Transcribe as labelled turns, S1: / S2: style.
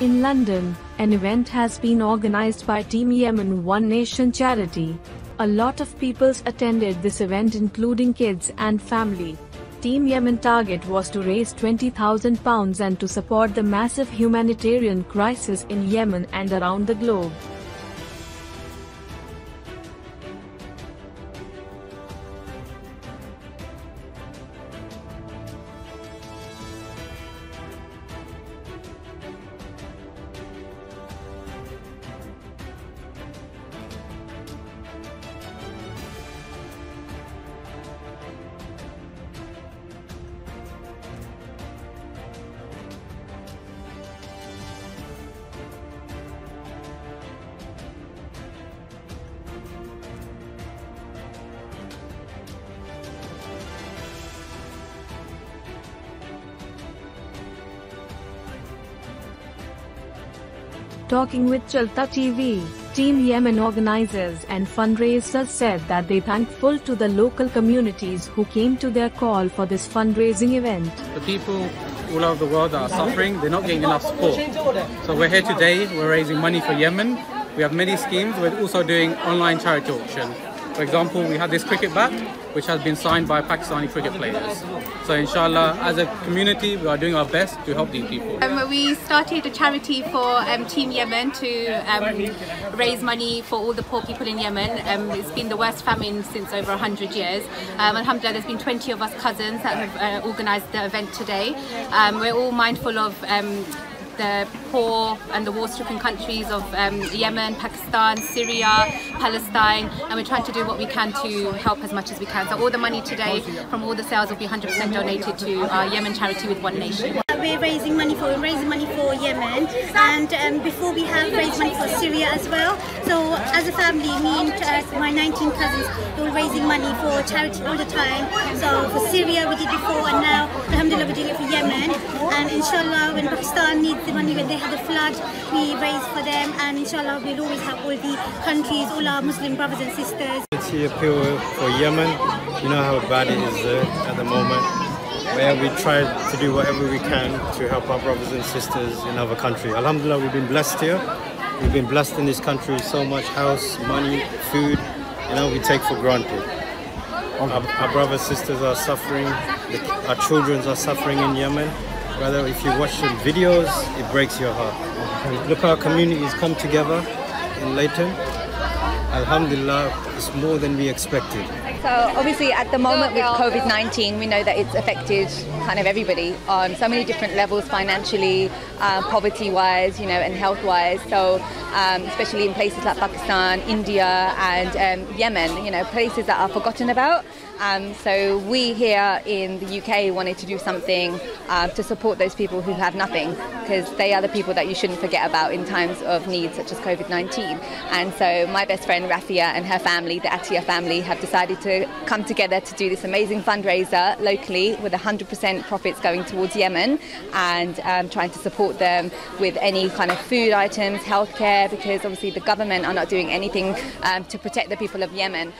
S1: In London, an event has been organized by Team Yemen One Nation charity. A lot of peoples attended this event including kids and family. Team Yemen target was to raise 20,000 pounds and to support the massive humanitarian crisis in Yemen and around the globe. Talking with Chalta TV, Team Yemen organizers and fundraisers said that they thankful to the local communities who came to their call for this fundraising event.
S2: The people all over the world are suffering, they're not getting enough support. So we're here today, we're raising money for Yemen. We have many schemes, we're also doing online charity auction. For example, we have this cricket bat, which has been signed by Pakistani cricket players. So inshallah, as a community, we are doing our best to help these people.
S3: Um, we started a charity for um, Team Yemen to um, raise money for all the poor people in Yemen. Um, it's been the worst famine since over 100 years. Um, Alhamdulillah, there's been 20 of us cousins that have uh, organised the event today. Um, we're all mindful of the poor and the war-stricken countries of Yemen, Pakistan, Syria, Palestine, and we're trying to do what we can to help as much as we can. So all the money today from all the sales will be 100% donated to our Yemen charity with One Nation.
S4: We're raising money for We're raising money for Yemen, and um, before we have raised money for Syria as well. So as a family, me and uh, my 19 cousins, we're raising money for charity all the time. So for Syria we did before, and now Alhamdulillah we're doing it for Yemen. And inshallah, when Pakistan needs the money when they have the flood, we raise for them, and inshallah we'll always have all the countries, all our Muslim brothers and sisters.
S5: It's here for Yemen. You know how bad it is there at the moment where we try to do whatever we can to help our brothers and sisters in other countries. Alhamdulillah, we've been blessed here. We've been blessed in this country so much house, money, food, you know, we take for granted. Our, our brothers and sisters are suffering, our children are suffering in Yemen. Brother, if you watch the videos, it breaks your heart. Look how communities come together in Leyton. Alhamdulillah, it's more than we expected.
S6: So obviously at the moment with COVID-19, we know that it's affected kind of everybody on so many different levels, financially, uh, poverty-wise, you know, and health-wise. So um, especially in places like Pakistan, India, and um, Yemen, you know, places that are forgotten about. Um, so we here in the UK wanted to do something uh, to support those people who have nothing, because they are the people that you shouldn't forget about in times of need, such as COVID-19. And so my best friend Rafia and her family, the Atia family, have decided to come together to do this amazing fundraiser locally, with 100% profits going towards Yemen, and um, trying to support them with any kind of food items, healthcare, because obviously the government are not doing anything um, to protect the people of Yemen.